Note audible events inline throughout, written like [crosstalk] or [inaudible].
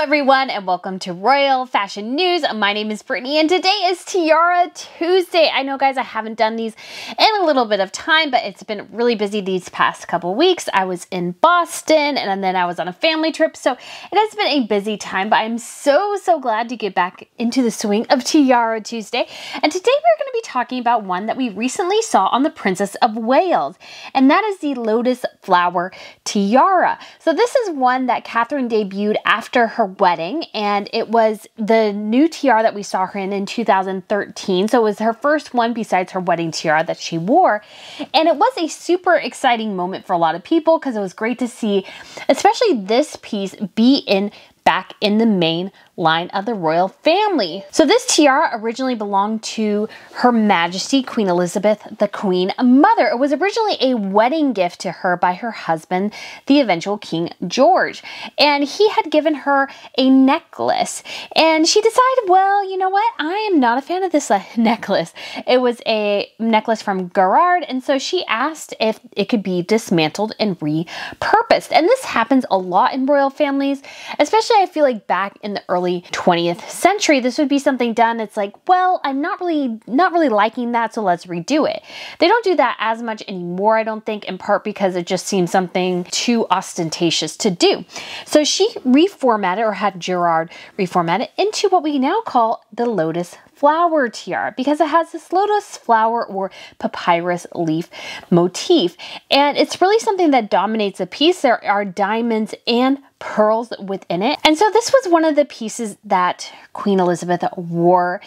everyone, and welcome to Royal Fashion News. My name is Brittany, and today is Tiara Tuesday. I know, guys, I haven't done these in a little bit of time, but it's been really busy these past couple weeks. I was in Boston, and then I was on a family trip, so it has been a busy time, but I'm so, so glad to get back into the swing of Tiara Tuesday. And today we're going to be talking about one that we recently saw on the Princess of Wales, and that is the Lotus Flower Tiara. So this is one that Catherine debuted after her wedding, and it was the new tiara that we saw her in in 2013. So it was her first one besides her wedding tiara that she wore. And it was a super exciting moment for a lot of people because it was great to see, especially this piece, be in back in the main line of the royal family. So this tiara originally belonged to Her Majesty Queen Elizabeth, the Queen Mother. It was originally a wedding gift to her by her husband, the eventual King George. And he had given her a necklace. And she decided, well, you know what? I am not a fan of this uh, [laughs] necklace. It was a necklace from Garrard. And so she asked if it could be dismantled and repurposed. And this happens a lot in royal families, especially I feel like back in the early early 20th century, this would be something done. It's like, well, I'm not really not really liking that, so let's redo it. They don't do that as much anymore, I don't think, in part because it just seems something too ostentatious to do. So she reformatted or had Garrard reformat it into what we now call the lotus flower tiara because it has this lotus flower or papyrus leaf motif. And it's really something that dominates the piece. There are diamonds and pearls within it. And so this was one of the pieces that Queen Elizabeth wore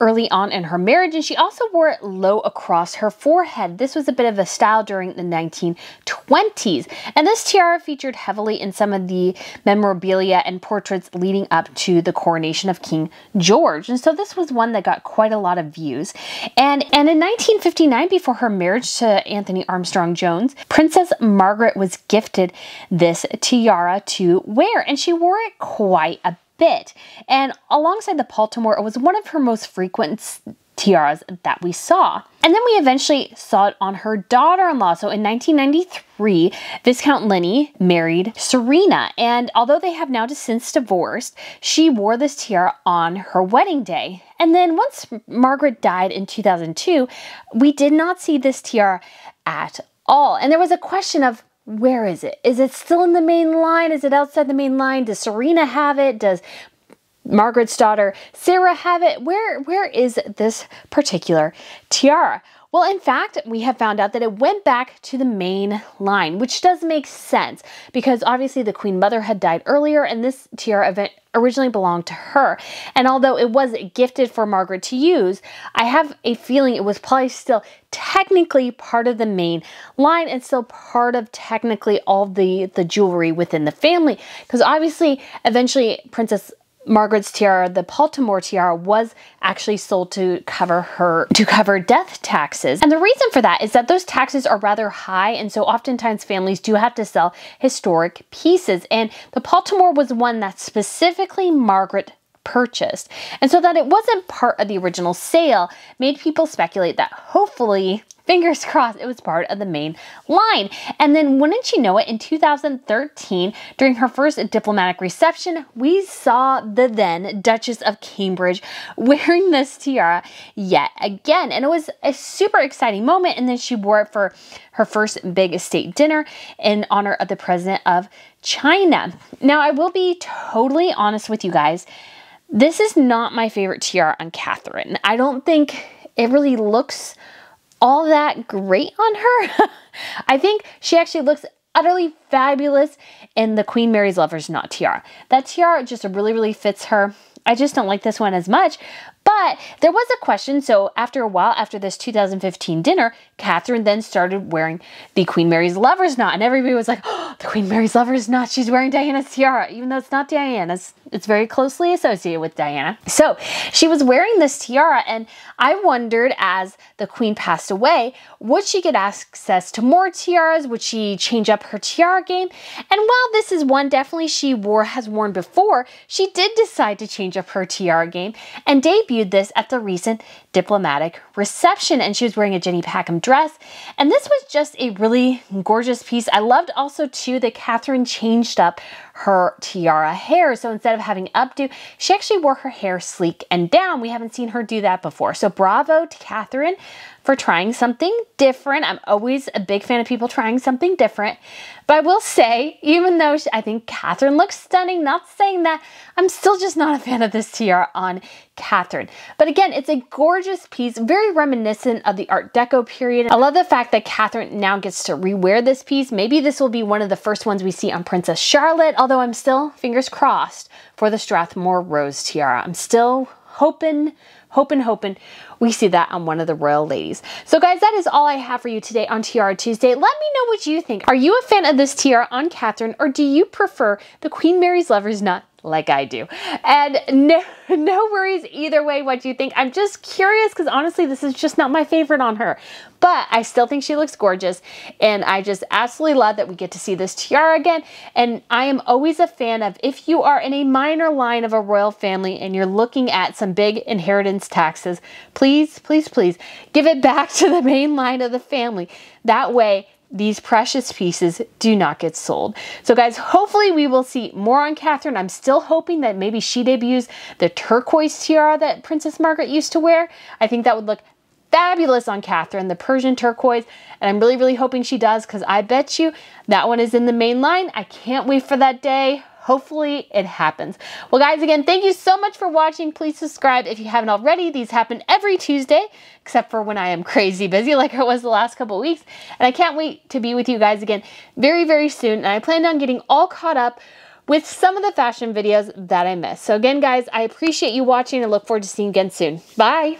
early on in her marriage, and she also wore it low across her forehead. This was a bit of a style during the 1920s, and this tiara featured heavily in some of the memorabilia and portraits leading up to the coronation of King George. And so this was one that got quite a lot of views. And, and in 1959, before her marriage to Anthony Armstrong Jones, Princess Margaret was gifted this tiara to wear, and she wore it quite a And alongside the Poltimore, it was one of her most frequent tiaras that we saw. And then we eventually saw it on her daughter in law. So in 1993, Viscount Linley married Serena. And although they have now since divorced, she wore this tiara on her wedding day. And then once Margaret died in 2002, we did not see this tiara at all. And there was a question of where is it? Is it still in the main line? Is it outside the main line? Does Serena have it? Does Margaret's daughter Sarah have it? Where where is this particular tiara? Well, in fact, we have found out that it went back to the main line, which does make sense because obviously the Queen Mother had died earlier and this tiara event originally belonged to her. And although it was gifted for Margaret to use, I have a feeling it was probably still technically part of the main line and still part of technically all the the jewelry within the family because obviously eventually Princess Margaret's tiara, the Poltimore tiara, was actually sold to cover her to cover death taxes. And the reason for that is that those taxes are rather high, and so oftentimes families do have to sell historic pieces. And the Poltimore was one that specifically Margaret purchased. And so that it wasn't part of the original sale made people speculate that hopefully fingers crossed it was part of the main line. And then wouldn't you know it, in 2013, during her first diplomatic reception, we saw the then Duchess of Cambridge [laughs] wearing this tiara yet again. And it was a super exciting moment. And then she wore it for her first big state dinner in honor of the president of China. Now, I will be totally honest with you guys. This is not my favorite tiara on Catherine. I don't think it really looks all that great on her. [laughs] I think she actually looks utterly fabulous in the Queen Mary's Lover's Knot tiara. That tiara just really, really fits her. I just don't like this one as much, but there was a question. So after a while, after this 2015 dinner, Catherine then started wearing the Queen Mary's Lover's Knot. And everybody was like, oh, [gasps] the Queen Mary's Lover's Knot. She's wearing Diana's tiara, even though it's not Diana's. It's very closely associated with Diana. So she was wearing this tiara. And I wondered as the Queen passed away, would she get access to more tiaras? Would she change up her tiara game? And while this is one definitely she wore, has worn before, she did decide to change up her tiara game and debut debuted this at the recent diplomatic reception and she was wearing a Jenny Packham dress. And this was just a really gorgeous piece. I loved also too that Catherine changed up her tiara hair. So instead of having updo, she actually wore her hair sleek and down. We haven't seen her do that before. So bravo to Catherine for trying something different. I'm always a big fan of people trying something different. But I will say, even though I think Catherine looks stunning, not saying that, I'm still just not a fan of this tiara on Catherine. But again, it's a gorgeous piece, very reminiscent of the Art Deco period. I love the fact that Catherine now gets to rewear this piece. Maybe this will be one of the first ones we see on Princess Charlotte, although I'm still, fingers crossed, for the Strathmore Rose tiara. I'm still hoping, hoping, hoping we see that on one of the royal ladies. So guys, that is all I have for you today on Tiara Tuesday. Let me know what you think. Are you a fan of this tiara on Catherine or do you prefer the Queen Mary's Lover's Knot like I do. And [laughs] no, no worries either way what you think. I'm just curious because honestly, this is just not my favorite on her. But I still think she looks gorgeous. And I just absolutely love that we get to see this tiara again. And I am always a fan of if you are in a minor line of a royal family and you're looking at some big inheritance taxes, please, please, please give it back [laughs] to the main line of the family. That way, these precious pieces do not get sold. So guys, hopefully we will see more on Catherine. I'm still hoping that maybe she debuts the turquoise tiara that Princess Margaret used to wear. I think that would look fabulous on Catherine, the Persian turquoise. And I'm really, really hoping she does because I bet you that one is in the main line. I can't wait for that day. Hopefully it happens. Well, guys, again, thank you so much for watching. Please subscribe if you haven't already. These happen every Tuesday, except for when I am crazy busy [laughs] like I was the last couple weeks. And I can't wait to be with you guys again very, very soon. And I plan on getting all caught up with some of the fashion videos that I missed. So again, guys, I appreciate you watching and look forward to seeing you again soon. Bye.